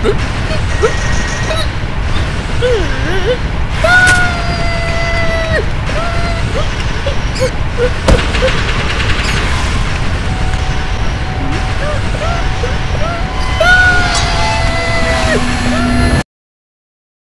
Ah!